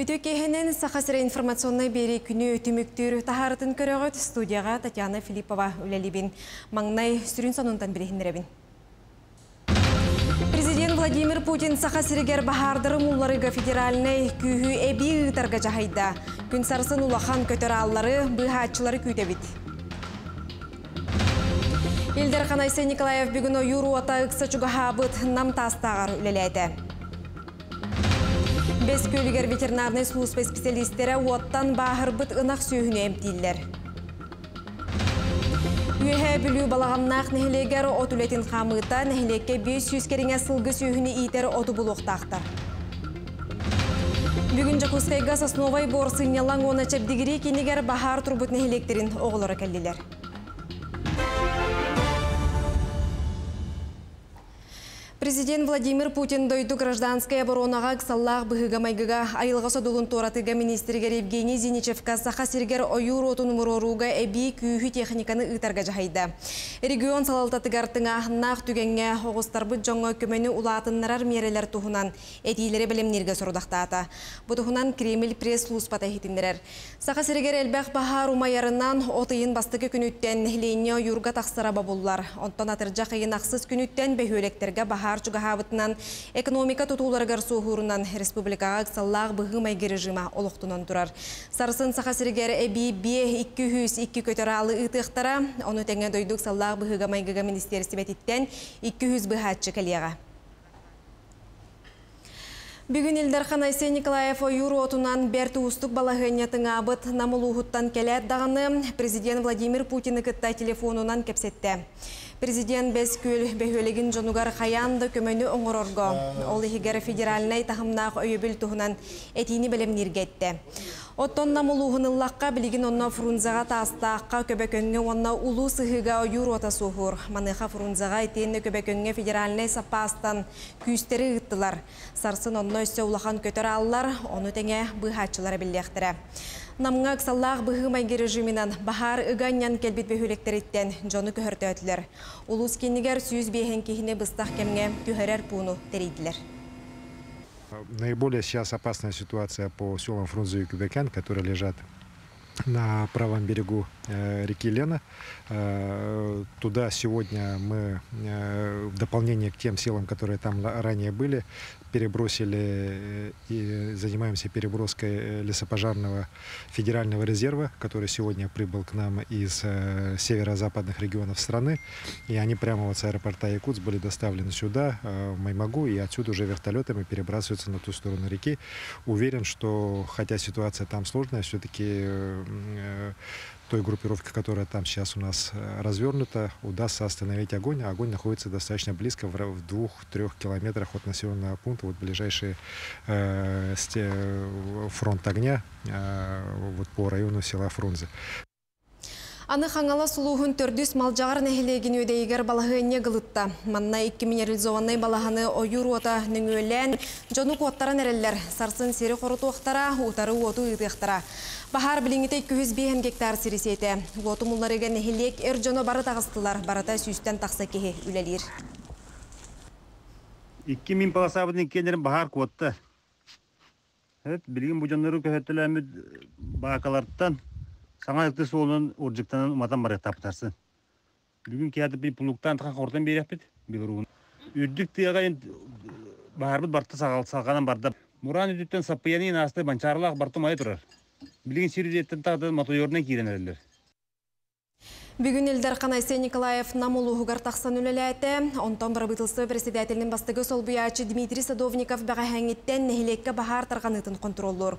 Үтө кехенен сақасыра информационный бери күні өтіміктер тахарытын көріғыт студияға Татьяна Филиппова үлелебін. Маңнай сүрін сонунтан бірехіндеребін. Президент Владимир Путин сақасырегер бахардыры мұлларыға федеральный күйі әбі ұйтарға жағайда. Күн сарысын улахан көтер аллары бұйхатшылары күйтебіт. Илдер Қанайсы Николаев бүгін ойыру ата чуғахабыт нам тастағар. Бес көлігер ветеринарный служба специалисттері оттан бағырбыт ынақ сүйіне әмтейлер. Үйе бүлі балағаннақ нәхілегер от үлетін қамыта нәхілекке 500 керіңе сылғы сүйіне итер оты бұлықтақтар. Бүгін Жакускайга сосновай борсынялан оны чәбдігірі кенегер бахар тұрбыт нәхілектерін оғылары. Президент Владимир Путин дойду гражданская оборонаға ксаллақ бұғыға майгыға айылға содулын торатыға министрігер Евгений Зиничевка саха сиргер ойур отын мұроруға әбі күйі техниканы ұйтарға жахайды. Регион салалтатыгартыңа нақ түгенге оғыстарбы жоңы көмені улатыннарар мерелер тұхынан әтейлері білімнерге сұрдақтаты. Бұтығынан Кремль пресс-луз патахитіндерер. Саха сиргер әлбәқ бахар умайарынан отыйын бастығы күніттен лене юрға тақсыра бабуллар. Онтан атыржа қиын ақсыз күніттен бәйөлектерге бахар Харчу гахабытынан экономика тутуларгар суһурунан республикага саллаг быгымай режима олуқтунан турар. Сарсын сахасиргер эби бие 202 көтөралы ытыктара, оны теңе дойдук саллаг быгымай гага министерстветтен 200 быхатчы калияга. Бүгін Илдар Ханайсе Николаев ойыр отунан бәрті ұстық балағынетің абыт намылуғыттан келет дағаны президент Владимир Путин кітта телефонунан кепсетті. Президент Бескүл бөхөлегін жонугар қаянды көмөні оңырорго. Ол ехігер федеральнай тахымнақ өйөбіл тұхынан әтейіні білім нергетті. Оттон намылуғыныллаққа білігін онна фрунзаға тастаққа көбекөнге онна улу сығыға ойыр ота суғыр. Маныға фрунзаға етені көбекөнге федеральнай сапастан күйістері ұттылар. Сарсын онна өсі улахан көтер алылар, оны тәңе бұйхатшылары білдектірі. Намыңа қсаллақ бұғы режимінен бахар ұғаннян келбет бөхілектереттен жоны көхірті өтілер. Улус кенігер сүйіз бейхен кейіне бұстақ кемге көхірер пуну терейділер. Наиболее сейчас опасная ситуация по селам Фрунзе и Кубекян, которые лежат на правом берегу э, реки Лена. Э, туда сегодня мы э, в дополнение к тем силам, которые там ранее были, перебросили и занимаемся переброской лесопожарного федерального резерва, который сегодня прибыл к нам из северо-западных регионов страны. И они прямо вот с аэропорта Якутск были доставлены сюда, в Маймагу, и отсюда уже вертолетами перебрасываются на ту сторону реки. Уверен, что хотя ситуация там сложная, все-таки Э, той группировки, которая там сейчас у нас э, развернута, удастся остановить огонь. А огонь находится достаточно близко, в двух-трех километрах от населенного пункта. Вот ближайший э, фронт огня э, вот по району села Фрунзе. Аны хаңала сулуғын төрдіс малжағар нәхілеген өдейгер балағыне ғылытта. Манна 2 минерализованный балағаны ойыр ота нүңөлен жону қуаттара нәрелер. Сарсын сері қорыту оқтара, ұтары оту ұйтықтара. Бахар біліңіте 205 гектар сиресеті. Оту мұлларыға нәхілек әр жону бары тағыстылар, барата сүйістен тақса кеге үлелер. 2000 баласабының кенерін бахар қуатты. Білген бұл жонлары көхеттіләмі бақаларттан Саңа солын уржыктан матан бар таптарсы. Бүгін кияды би пулуктан тақан қортан берек бит. Билруун. Үрдік тыяга ен баарбыт барты сагал салганан барда. Муран үдүттен саппыяны насты банчарлах барту май турар. Билген сиридеттен тагды моторлордан киренелер. Бүгін Элдар Қанайсе Николаев намулуғығар тақсан үлеләйті. Онтан бір бұтылсы председателінің бастығы сол бұячы Дмитрий Садовников бәға әңеттен нәхілекке бағар тарғанытын контроллор.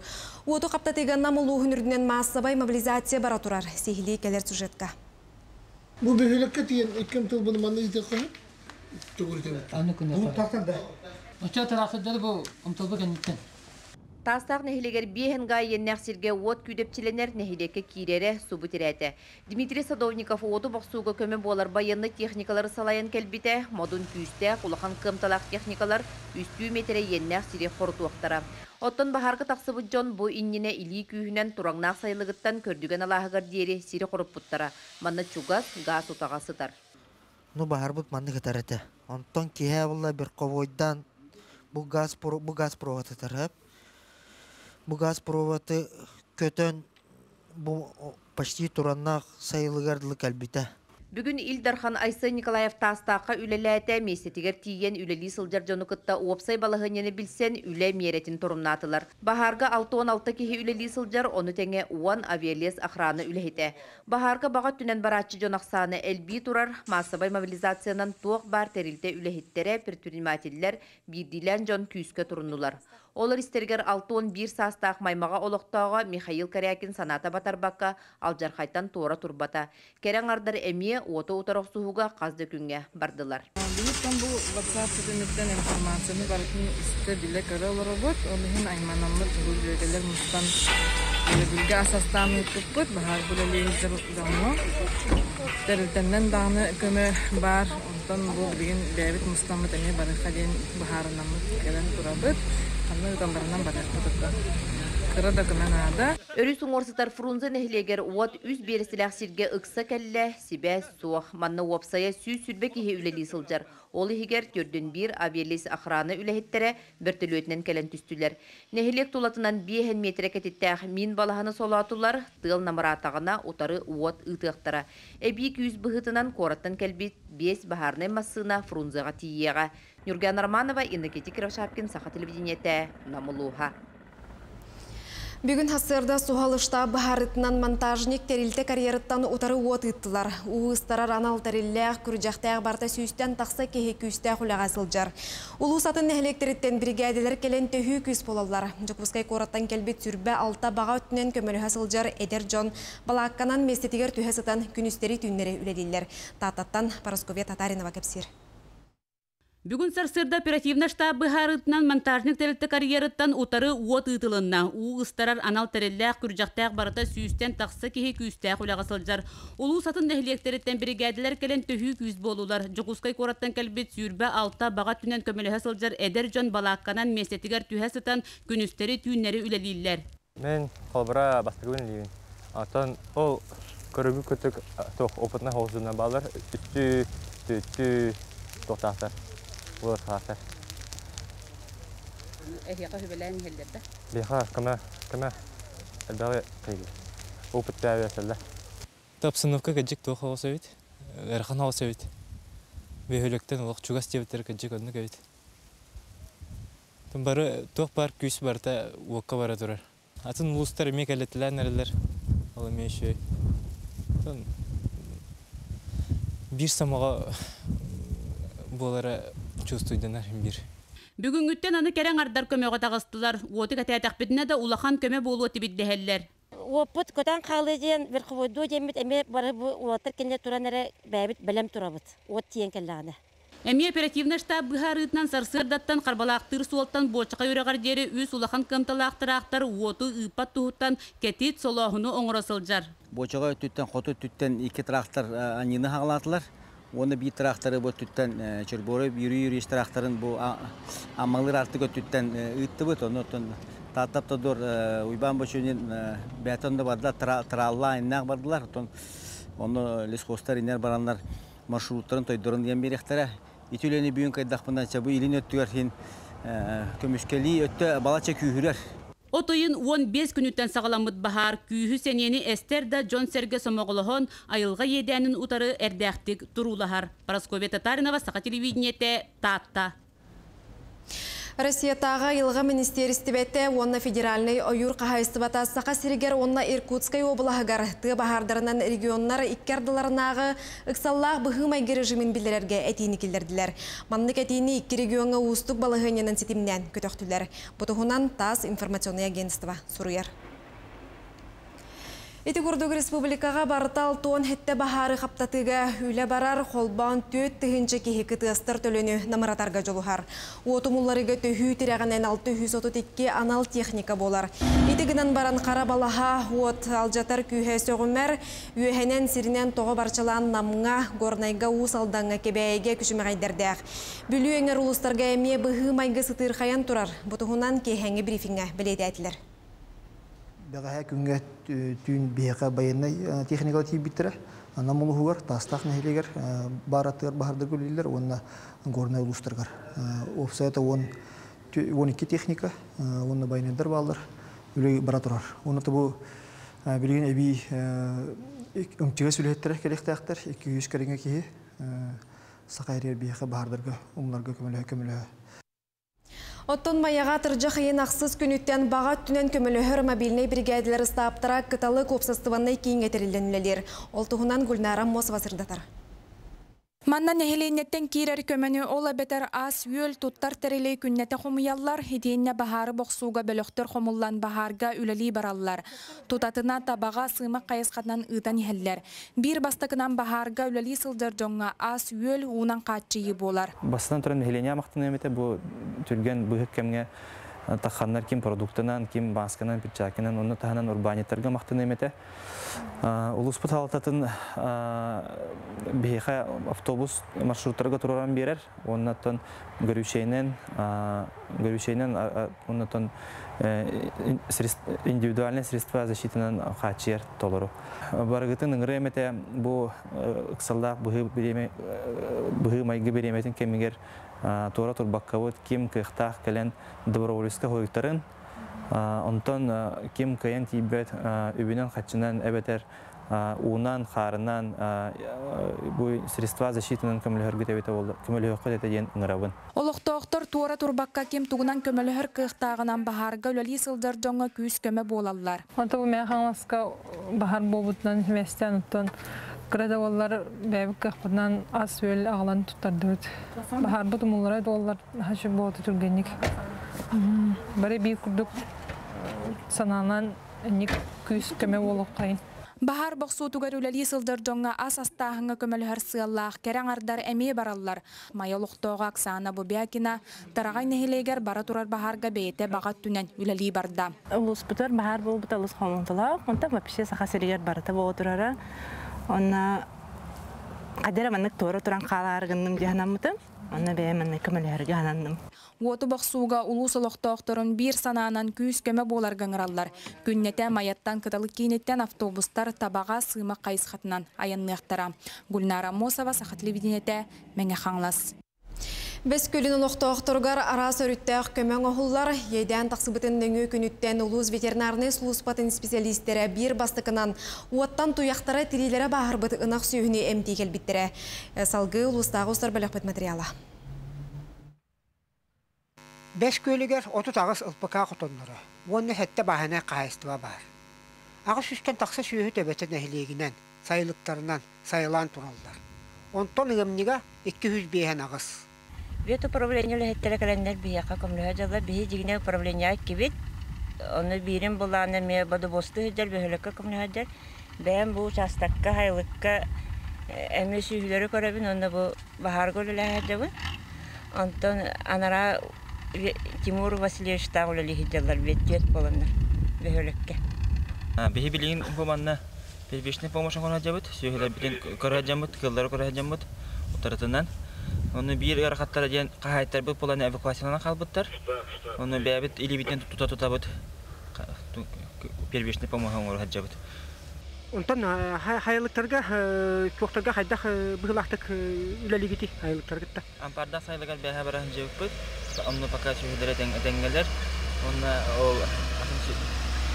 Уоту қаптатыған намулуғын үрдінен массабай мобилизация бара тұрар. Сейхілі келер сюжетка. Бұл бөхелекке тиен еккем тыл бұны манны ете қойы? Аны. Бұл тақтан да. Оча тарақыдары бұл ұмтылбы кәнеттен. Тастақ нәхилегер биehen гай еннәхсирге от күдепчиленер нәхилекке кирере субутиреті. Дмитрий Садовников оду бақсуға көмі болар байынны техникалары салайын кәлбіте, модун күйісте құлақан кымталақ техникалар үстүү метре еннәхсире қорытуақтара. Оттон бахарғы тақсыбы жон бұ инніне илі күйінен тураңнақ сайылығыттан көрдіген алағығар дері сире қорып бұттара. Манна чугас газ ұтағасытар. Ну бахар бұт манны кітареті. Онтон кие бір ковойдан бұл газ проводытар бу газ проводы көтөн бу почти тураннах сайылыгардылы кәлбите. Бүгін Илдархан Айсы Николаев тастаққа үлеләті местетігер тиген үлелі сылжар жоны кытта уопсай балығынені білсен үле меретін тұрымнатылар. Бахарға 6-16 кеге үлелі сылжар оны тәңе уан авиалес охраны үлехеті. Бахарға баға түнен баратчы жонақсаны әлбі тұрар массабай мобилизациянан туақ бар тәрілті үлехеттері предпринимателлер бирдилен жон күйіске тұрыннулар. Олар истергер 6-11 састақ маймаға олықтауға Михаил Корякин саната батарбаққа алжархайтан туора турбата. Керен ардар әмие оты утарық суғыға қазды күнге бардылар. Билеттен бұл WhatsApp үтіметтен информацияны барытын үсті біле көрі олары бұд. Олығын айманамыр бұл бөлгелер мұстан даңы. Дәрілтеннен дағыны көмі бар. Онтан бұл білген бәбіт мұстамыт әне барыға дейін бағарынамыт кәлен тұрабыт. Кыры да күмән ада. Өрүс уңорсытар фрунзе нехилегер уот үз бересилях сирге ыкса кәллә сибә суах манны уапсая сүй сүрбе кихе үлели сылжар. Ол ихигер төрдөн бир авиалис охраны үлехеттере бір төлөтінен кәлен түстүлер. Нехилек тулатынан биехен метре кетиттәх мин балаханы солатулар тыл намыратағына утары уот ытыақтара. Эби күйіз бұхытынан кораттан кәлбит бес бахарны массына фрунзеға тиеға. Нюрген Арманова, Иннокети Кировшапкин, Саха телевидениете, Намулуха. Бүгін хасырда суғалышта бағарытынан монтажник терилте карьерыттан утары уот ыттылар. Уыстарар анал терилләқ күржақтаяқ барта сүйістен тақса кеге күйістә құлаға сылжар. Улу сатын нәхілектеріттен бригадилер келен төхі күйіс болалар. Жокускай кораттан келбет сүрбә алта баға өттінен көмөлі сылжар Эдер Джон балаққанан местетігер түйе сытан күністері түннері үлелейлер. Тататтан Парасковия Татаринова кепсир. Бүгін сарсырда оперативна штабы харытынан монтажник тәрілті карьерыттан утары уот ытылынна. У ыстарар анал тәрелләқ күржақтақ барыта сүйістен тақсы кеге күйістәқ ұлаға сылжар. Улу сатын нәхілектеріттен бригадилер келен төхі күйіз болулар. Жұқускай кораттан кәлбет сүйірбә алта баға түнен көмеліға сылжар әдер жон балаққанан местетігер түйә сытан күністері түйіннері үлелейлер. Мен қалбыра бастыргын лейін. Атын ол көрігі көтік тоқ опытна хоғызына балар үсті түтті тоқтақтар. Булар хатар. Эхиға хүбелән хелдерді. Биха кама кама албағы қиги. Опыт бәве сәллә. Тапсыновка кәджик тоқ хоғысы бит. Әрхан хоғысы бит. Бейхөліктен олық чугас дебіттер бары тоқ бар уаққа бара тұрар. Атын кәлеттілән әрілер. Ол шөй. Bir самаға болары чувствуйданар бир. Бүгін үттен аны кәрен ардар көмеға тағыстылар. Уоты кәтәтәк бітіне де улахан көме болу өті биддехеллер. Опыт көтан қалы ден бір қывойду демет әме бары бұ уатыр кенде туран әрі бәбіт білем турабыт. От тиен кәллағаны. Әме оперативна штаб бұхарытынан сарсырдаттан қарбалақтыр суолттан болчақа өрегар дері үз улахан кымталақтырақтар уоты ыпат тұхыттан кәтит солохыны оңырасылжар. Болчаға түттен, қоты түттен екі трактор анины хағалатылар. Оны би тракторы бу түттен чөрбөрө юрі юрі тракторын бу амалыр арты көттүттен ытты бут оны тон татап тодор уйбан бочунин бетонда бардылар тралла иннак бардылар. Тон оны лесхостар инер барандар маршруттарын тойдорун диген берехтере итүлени бүгүн кайдакпынан чабу илин өттүгөр хин көмүскели өттө балача күйүрөр Отойын 15 күнүттен сағаламыт бахар күйі сенені Эстер да Джон Серге Сомоғылығын айылға едәнін утары әрдәқтік тұрулахар. Парасковия Татаринова, Сақа телевидениете, Татта. Россия тағы илға министерістібетті онна федеральный ойыр қағайыстыбата сақа сиригер онна Иркутскай облағығар ты бахардарынан регионнар иккердыларынағы ықсаллақ бұхымай режимін білдерерге әтейіні келдерділер. Маннык әтейіні икки регионға ұстық балығыненін сетімнен көтөқтілер. Бұтығынан тас информационный агентство сұруер. Ити Курдук Республикаға барытал туон хетте бахары қаптатыға үлі барар қолбан төт тыхынчы кихи кытыстыр төлөнү намыратарға жолухар. Отумулларыға төхі тирәғанен 632 анал техника болар. Ити гынан баран қара балаға от алжатар күйе соғымер, үйәнен сирінен тоғы барчалан намға горнайға уыс алдаңға кебәйге күшімәғайдердәқ. Бүлі өңер ұлыстарға әме бұғы майғы сытыр қаян тұрар. Бұтығынан кейхәңі брифинға білейді әтілер. Бәғәһә күнгә түйін бейқа байынай техникалы тиіп біттірі. Ана мұлы хугар, тастақ нәхелегер, бараттығар бахарды көлелер, онына горнай ұлыстырғар. Офсайта 12 техника, онына байынайдар балдар. үлей бара турар. Бу билген эби өмчеге сүлеттер керектәктер 200 кереңе ки. Оттон маяға тұржақ ең ақсыз күніттен баға түнен көміліхір мобильный бригадилер стаптыра кыталы көпсастываннай кейін әтерілденілер. Ол тұғынан Гүлнара Мосова сырдатар. Манна нехеленеттен кирер көмөнү ол бетер ас үөл туттар терелей күннете хомуяллар хидиенне бахары боксууга бөлөктөр хомуллан бахарга үлели бараллар. Тутатына табага сыйма кайыскатынан ытан хеллер. Бир бастакынан бахарга үлели сылдыр жоңга ас үөл уунан катчыйы болар. Бастан туран бу түрген быһык кемге таханнар ким продуктынан, ким баскынан, пичакынан, оны таханан урбаниттерге мактын эмете. Улуспут халататын бейха автобус маршруттарға тураран берер. Оннаттан көрүшейнен, көрүшейнен, оннаттан индивидуальный средства защитынан хачер толору. Баргытын ыңыры эмете бу ыксаллах быһы майгы береметин кемигер тура турбаккабыт ким кыхтах келен добровольска хойыктарын онтон ким кыян тибет үбүнен хатчынан эбетер уунан харынан бу средства защитынан көмөлөргө тебете болду көмөлөккө тете ден ыңырабын Олохтоохтор туора турбакка ким тугунан көмөлөһөр кыhtаагынан бахарга үлөли сылдыр жоңга күүс көмө болаллар. Онта бу мен хаңласка бахар болбутунан хеместен оттон Кырада олар бәбік кахпынан ас өл ағлан туттардыбыт. Бахар бұт муллара доллар хашы болды түргенник. Бары бир күрдік сананан ник күс көмө болуп кайын. Бахар боксу тугар үләли сылдыр жоңга ас астаһыңа көмөлһөр сыаллаах керең ардар эми бараллар. Майолуктоога Оксана Бубякина тарагай нехилегер бара турар бахарга бейте багат түнен үләли барда. Улус бутар бахар бул буталыс хомонтала, онта вообще саха серигер барата боо турара. Онна кадера маннык тора туран калаарыгынным жаһанаммытым. Онна бээ маннык көмөлһөр жаһананным. Уоту бақсуға улус олықтоқтырын бір сананан күйіс көмі болар гаңыраллар. Күннете майаттан кыталы кейнеттен автобустар табаға сыйма қайысқатынан аяннықтара. Гүлнара Мосова сақат телевидениете мәңе қаңлас. Біз көлін олықтоқтырғар арас өріттәқ көмәң оғыллар, еден тақсыбытын дөңі күніттен ұлыз ветеринарны слуспатын специалистері бір бастықынан уаттан туяқтары тирилері бағыр бұты ынақ сүйіні әмді келбіттірі. Салғы ұлыстағы ұстар бәлік материалы. Беш көлігер оту тағыз ұлпықа құтынлары. Оны хәтті бағана қайыстыва бар. Ағыс үскен тақсы сүйі төбетін әхілегінен, сайылықтарынан сайылан туралдар. Онтон ұғымниға 200 бейін ағыс. Бет управлениялы хеттеле календар бияка комлыга жала бии дигине управления кибит. Оны бирин буланы ме баду босты хедер бехлеке комлыга жер. Бәм бу частакка хайлыкка эме сүйүлөрү көрөбүн онда бу бахар гөлүлө хедебин. Антон анара Тимур Васильевич тағылы лихиделар беттет боландар бехлекке. Бихи билин буманна Первичный помощь он хаджабыт, сүйхелер билин көрәҗәмбит, кыллар көрәҗәмбит. Утаратынан Оны бир ярахаттар дигән кахайттар бу планы эвакуациянан калбыттар. Оны бәбит или битен тута тута бут. Первичный помощь он хаджабыт. Онтан хайлыктарга чоктарга хайда быгылактык үлелигити хайлыктарга. Ампарда сайлаган бәһә баран җеппит. Онны пока сүйдере тәңгәләр. Онны ол ахынчы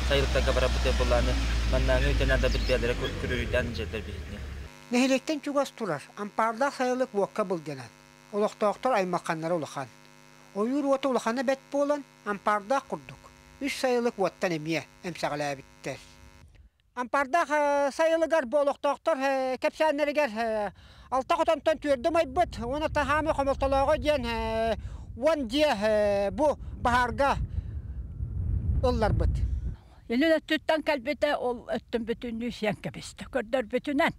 сайылыктарга барап бите булланы. Маннан үтәнә дә бит бәдәре күрүдән җәдәр битне. Нехелектен чугас турар. Ампарда сайылык вокка булганат. Олохтоктор аймакканнары улахан. Ойур оты улаханы бет болан ампарда курдук. Үш сайылык ваттан эмие эмсагалаа биттер. Ампарда сайылыгар болохтоктор кепсәннәргәр алта котонтон түрдө майбыт. Оны тахамы хомолтолого ден вон дие бу баһарга оллар быт. Еле төттән кәлбете ол өттөн бүтүннү сен кебесте. Көрдөр бүтүнен.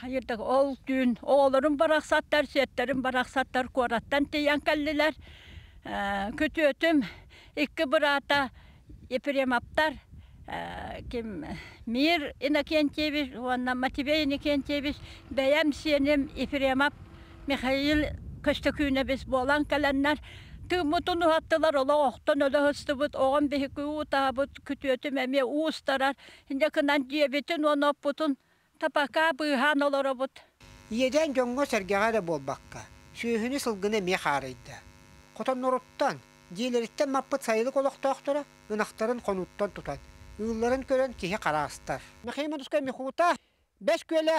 Хайырда ол түн оğlarım baraksattар, süetlerim baraksattар kuarattan tiyan kalliler. Kötü ötüm iki bırata epirem aptar. Kim mir inakentyeviş, ona motive inakentyeviş. Beyem senim epirem ap. Mikhail köstöküne biz bolan kalanlar. Tımutunu hattılar ola oğtan öyle hıstı bud. Oğan bir hükü uta bud kötü ötüm eme uğustarar. Şimdi kınan diye bütün onu butun. Bıhan olur obut. Yeden jongo sergaga da bolbakka. Sүйhүнү сылгыны ме харыйда. Котон норттан диелериттен маппыт сайылык олохтоохтора ынахтарын конуттан тутан ыылларын көрөн киһи караастар мехейма тускай мехута беш күөле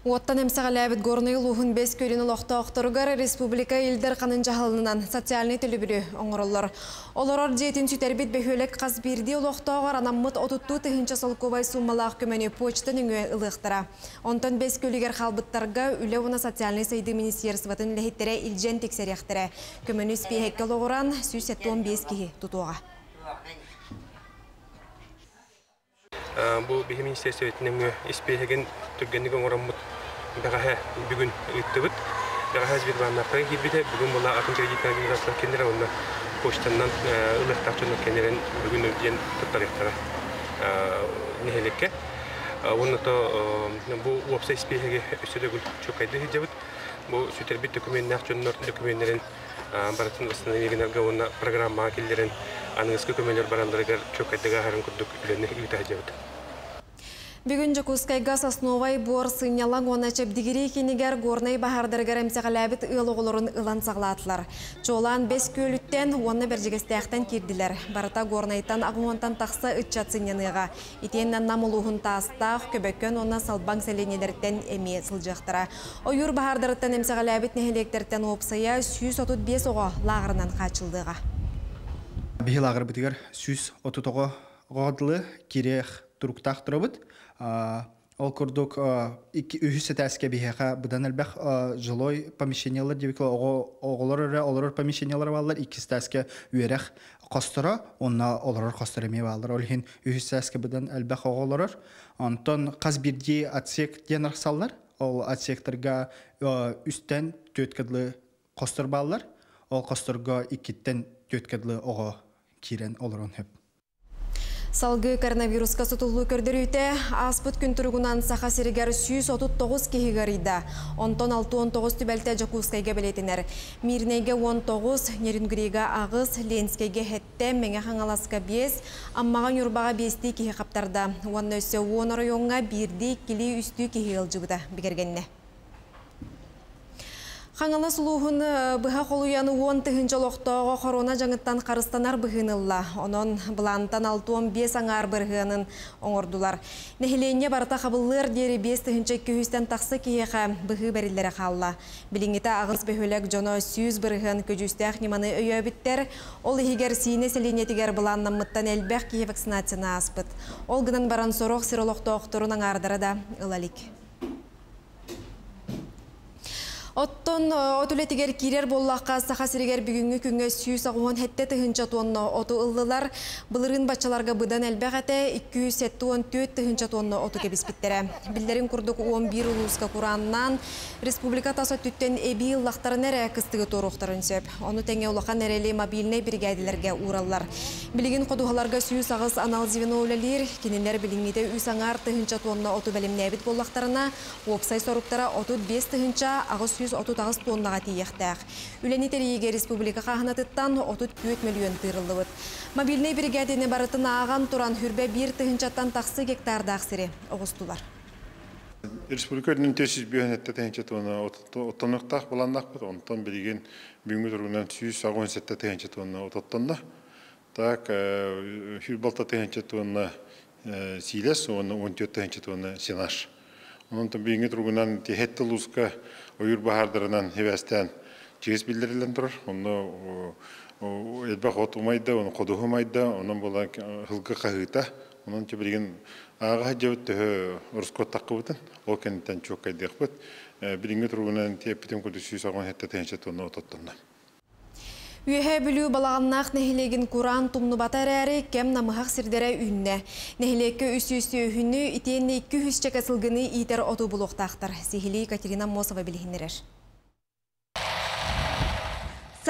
горнай Уоттан эмсәғаләбіт горный лухын бес көрін лоқтауқтырғар республика илдер қанын жағылынан социальный төлібірі оңырылыр. Оларар жетін сүтербет бөхөлек қаз берді лоқтауғар анаммыт отутту тыхынча солкобай суммалақ көмені почтын үңі ылықтыра. Онтан бес көлігер қалбыттарға үлі оны социальный сайды министерстватын ләхеттері илжен тексеряқтыры. Көмені спейхекке лоғыран сүз 15 кихи тұтуға. Бу биһи министерствоветинен испеһеген түргенниге оңороммут бэҕэһэ бүгүн ыттыбыт. Бэҕэһэ сбербанкка кирбите бүгүн була атын кредитный организация кеннере онна почтаннан ылыктакчыны кенерен бүгүн диен туттарыктара нехелекке бу испеһеге өсөдөгүл чукайды хиджабыт бу документлерин баратын восстановлениеге онна программа киллерин аныгыскы көмөлөр барандырыгар чукайдыга харын үленне үтәҗәбит Бүгін Жакускай газ основай буар сынялан оны чепдигири кенегер горнай бахардаргар эмсегалабит ылоголорун ылан саглатлар. Чолан бес көлүттен оны бержигестяхтан кирдилер. Барата горнайтан агуантан тақса ытчат сынyaныга. Итеннен намулухун тастах көбөккөн оны салбаң селенелерден эме сылжактыра. Ойур бахардарыттан эмсегалабит нехелектерден опсая 135 ого лагырынан качылдыга. Бихи лагыр битигер 130 годлы кирех туруктах турабыт ол курдук үһүс сетәскә биһәхә будан әлбәх жилой помещениялар дибек оголор эре олор помещениялар баллар икки сетәскә үерәх костора онна олорор костора ме баллар ол хин үһүс сетәскә будан әлбәх оголор антон каз бирди отсек ден саллар ол отсекторга үстән төткәдле костор баллар ол косторга иккиттен төткәдле ого кирен олорон Салгы коронавируска сутулу көрдөрүйте аспыт күн тұрғынан саха сиригер 139 кехигарида. Онтон 6-19 түбәлті жакускайга білетінер. Мирнеге 19, Нерингрига ағыз, Ленскейге хетте, меңе хаңаласка 5, аммаған юрбаға 5 кехи қаптарда. Уанны өсі 10 районға 1 кили үсті кехи ылжыбыда бігергенне. Хаңаны сұлуғын бұға қолуяны 10 түхінші лоқтауға корона жаңыттан қарыстанар бұғынылла. Онын бұлантан 6-15 аңар бірғынын оңырдулар. Нәхілене барыта қабылыр дері 5 түхінші күйістен тақсы кейеға бұғы бәрілері қалла. Біліңіті ағыз бөхөлек жоно 100 бірғын көжістәқ неманы өйі біттер. Ол егер сиіне селенетігер бұланнан мұттан әлбәқ кейе вакцинацияна аспыт. Ол гынан баран сорох сиролоқтауқтырын аңардары да ылалик. Оттон отулетигер кирер боллаққа саха сиригер бүгүнгү күнгө сүйүс агуон хетте тыһынча тонно оту ыллылар былырын бачаларга быдан элбегате 274 тыһынча тонно оту кебиспиттере. Билдерин курдук 11 улуска кураннан республика таса түттен эби ыллактарын эре кыстыгы торуктарын сөп. Ону теңе улахан эрели мобильный бригадилерге ураллар. Билигин кодухаларга сүйүс агыс анал звено үлелер, кинилер билиңите үс аңар тыһынча тонно оту белимнебит боллактарына, опсай соруктара оту 5 тыһынча агыс 130 тоннаға тиехтәк. Үләни терейге республика қағынатыттан 34 миллион тырылыбыт. Мобильный бригадины барытын аған туран хүрбе бір тыхынчаттан тақсы гектардақ сире оғыстулар. Республика үнін төсіз бүйен әтті тәйінче тонна оттонықтақ боландақ бұд, онтан білген бүгінгі тұрғынан 117 тәйінче тонна оттонна. Так, хүрбалта тәйінче тонна силес, оны 14 тәйінче тонна сенаш. Онтан бүгінгі тұрғынан техетті лұзға ойыр бахардырынан хевестен чегес билдирилен турар. Онно элбак от умайда, оны кодуху майда, онон бола хылгы кахыта. Онон чебилген ага жабыт тө орскот таккыбытын. Ол тепитем куду сүйсагон хетте тенче тонно ототтонна. Үйе бүлі балағаннақ нәхілеген Куран тұмны батар әрі кәм намығақ сірдері үнне. Нәхілекке үсі-үсі үйіні итенне 200 чекасылғыны итер оту бұлықтақтыр. Сихили Катерина Мосова білгендерер.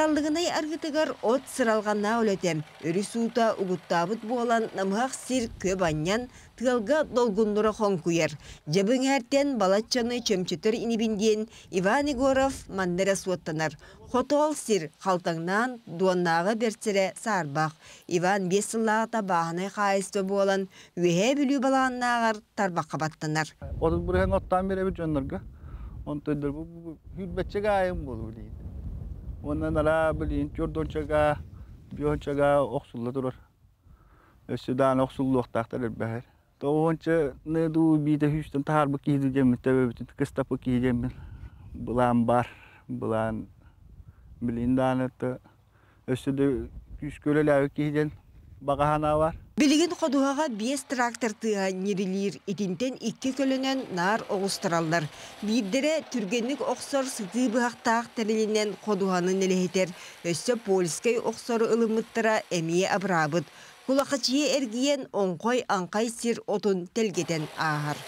Саллығынай аргытыгар от сыралғанна өлетем. Өрі суыта ұғыттабыт болан намғақ сир көп аннян тығалға долгундыра хон күйер. Жабың әртен балатчаны чөмчетір инибінден Иван Егоров мандыра суаттанар. Хотол сир қалтаңнан дуаннағы берцере сарбақ. Иван бесыллағыта бағынай қайысты болан өйе бүлі балағыннағар тарбаққа баттанар. Отыз бұрған оттан бере бір жонларға. Он төндір бұл дейді. Ondan ara bilin çordonçaga biyonçaga oksulla durur. Ösüdan oksulluq taqtar erbahar. Toğunça ne du bir de hüstten tahar bu tabi bütün kısta bu bagahana var. Билигин ходуһаға биес трактор тыа нирилир итинтен икки көлөнен нар оғустараллар. Биирдере түргенник оқсор сытыы быхақтаақ тәрелінен ходуһанын элехетер. Өссө полискай оқсору ылымыттара эмие абрабыт. Кулақачие эргиен оңқой аңқай сир отун телгетен ағар.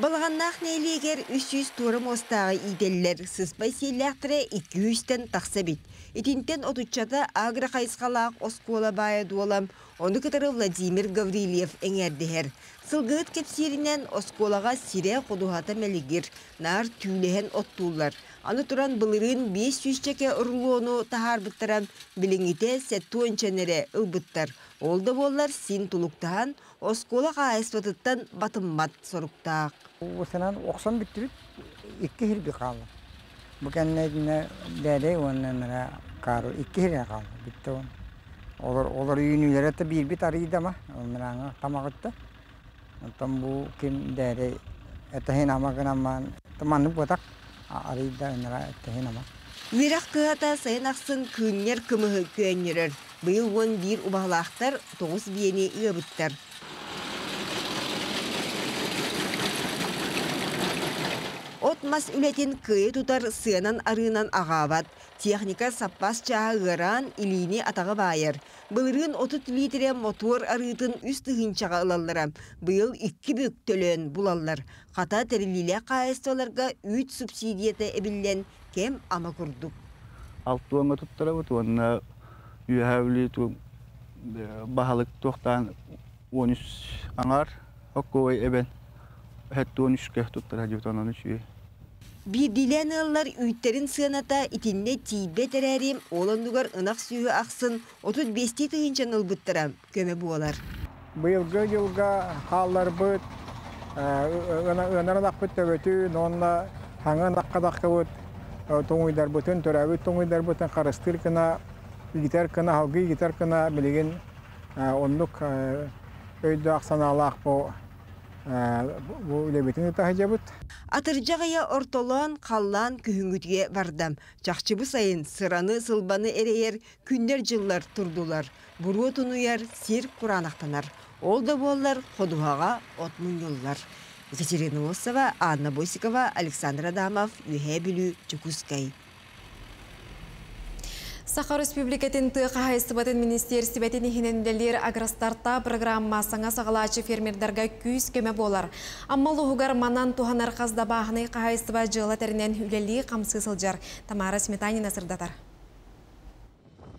Балағаннақ нейлегер 300 турым остағы иделлер сыспай сейләқтірі 200-тен тақса бит. Итинтен отуччата агра қайсқалақ оскола бая дуолам, оны кытары Владимир Гаврилиев эңердігер. Сылгыт кепсиринен осколаға сире қодуғата мәлігір, нар түйлеген оттулар. Аны туран былырын 500 чеке ұрлуыну тахар бұттаран біліңіте сәттуынченере ұлбыттар. Олды боллар син тулуктаан оскола қайыспатыттан батыммат соруктаақ. Осынан оқсан биттіріп, икки хирби қалды. Bu kendine dede onlara karu iki hire kaldı bitti on. Olur olur yünülere de bir bit arıydı ama onlara tamaktı. Ondan bu kim dede etahin ama kanaman teman bu tak arıydı onlara etahin ama. Вирах кыата сайын ақсын күннер. Бұйыл он бір убағлақтар тоғыз бейіне үйебіттер. Отмас үлетін тұтар сыянан арынан ағават. Техника саппас чаға ғыран илини атағы байыр. Бұлырын 30 литре мотор арытын үстігін чаға ылаллара. Бұйыл 2 бүк төлен бұлаллар. Қата тәрілілі қайыстыларға 3 субсидията әбілден кем ама күрдік. Алтуаңа тұттыра бұт, онына үйәвілі бағалық тоқтан 13 аңар, оққой әбен. Хәтті 13 кәх жібіт онаны үші. Бидилен ыллар үйттерин сыаната итинне тиибе терәрим олондугар ынақ сүйі ақсын 35 тыгынчан ылбыттыра көмө буолар. Быйылгы жылга халлар быт, ынарынақ быт төбөтү, нонна хаңын аққадаққа быт, тоңуйдар бұтын, төрәбіт тоңуйдар бұтын қарыстыр кына, гитар кына, халгы гитар кына білеген онлук өйді ақсаналақ бұл bu үлебетин тахажабыт. Атыржағая ортолон қаллан күхүнгүтге бардам. Чақчыбы сайын сыраны сылбаны эрейер күндер жыллар турдулар. Буру тунуяр сир куранақтанар. Ол да боллар отмун yollar. Екатерина Лосова, Анна Босикова, Александр Адамов, Юхе Чукускай. Сахар Республикатын тыға хайстыбатын министерстібетін ихиненделер агростарта программасыңа сағалачы фермердарға күйіз көмі болар. Аммал ұғығар манан туғанар қазда бағыны қағайстыба жылы тәрінен үлелі қамсы сылжар. Тамара Сметанина сырдатар.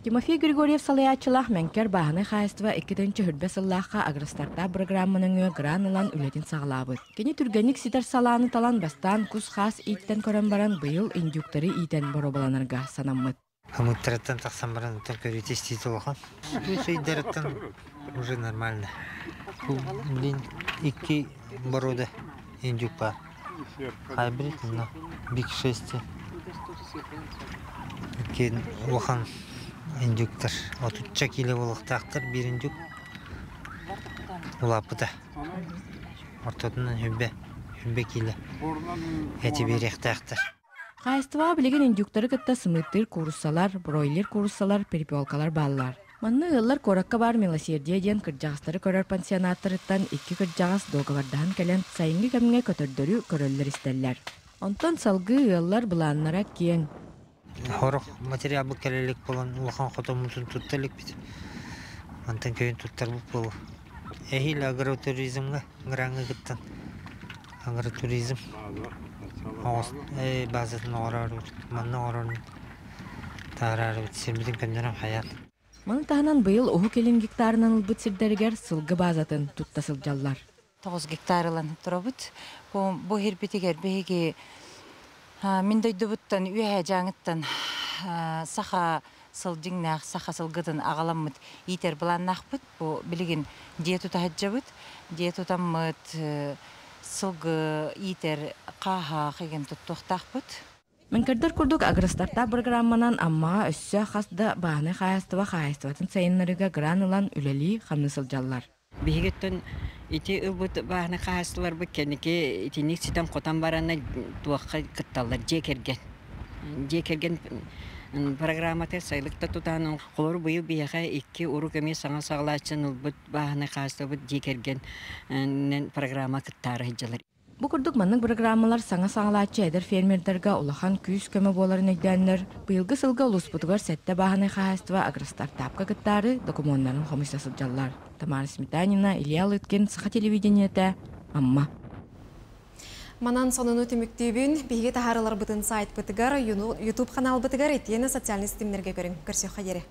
Тимофей Григорьев салаячылах мәнкер баһаны хайстыва 2-нче хүрбә сыллахка агростарта программаның гранылан үлетин саглабыт. Кени түргәник ситер саланы талан бастан кус хас иттен көрөн баран быйыл индюктары итен боробаланырга санаммыт. Хамуттараттан тақсан баран өтер көрете істейді олған. Сөйдераттан уже нормально. Бұл блин икки борода индюк бар. Хайбрид, но биг шести. Кен оған индюктар. Отучча келе болықтақтар бір индюк. Улапыда. Ортодынан хүббе. Хүббе келе. Әті беректақтар. Хайстыва билеген индюктары кытта сымыттыр куруссалар, бройлер куруссалар, перепелкалар баллар. Манны ыллар коракка бар милосердие ден кырджагыстары көрөр пансионаттарыттан икки кырджагас договардан келен сайынғы кемге көтөрдөрү көрөллөр истеллер. Онтон салгы ыллар буланнара киен. Хорох материал бу келелек болан улахан хотомутун тутталик бит. Антан кöyün туттар бу болу. Эхил агротуризмга граңы гыттан. Агротуризм. Базатын орар манна орар тарар сембидин көндөрөм хаят Маны таханан быйыл оһу келин гектарынан ылбыт сирдеригер сылгы базатын тутта сылжаллар. 9 гектарылан туробут. Бу бу хирбитигер беги min дойдубуттан үйэ жаңыттан саха агаламмыт итер буланнахпыт бу билигин диету тахаджабыт диету таммыт сылгы итер қаха хеген туттуқтақпыт. Менкердер курдук аграстарта программанан амма өссө хасда бааны хаястыва хаястыватын сайыннарыга гранылан үлели хамнысылжаллар. Бигеттен ити ылбыт бааны хаястылар бу кенеке итиник ситам котан барана туакка кытталлар жекерген. Жекерген программата сайлыкта тутанын колор быйыл бияха икки урук эме саңа сагалаачын ылбыт бааны хаястыбыт жекерген программа кыттары жылар. Бу программалар саңа саңалаачы эдер фермердерге улахан күүс көмө боларын эгдәннер. Быйылгы сылга улуспутугар сәтте баһаны хаяства агростар тапка кыттары документларын хомисасылжаллар. Тамара Сметанина, Илья Лыткин, Саха телевидениете, Амма. Манан сонуну түмүктүүбүн биһиги тахарылар бытын сайт бытыгар YouTube канал бытыгар этиені социальный системлерге көрүң. Көрсөй хайere.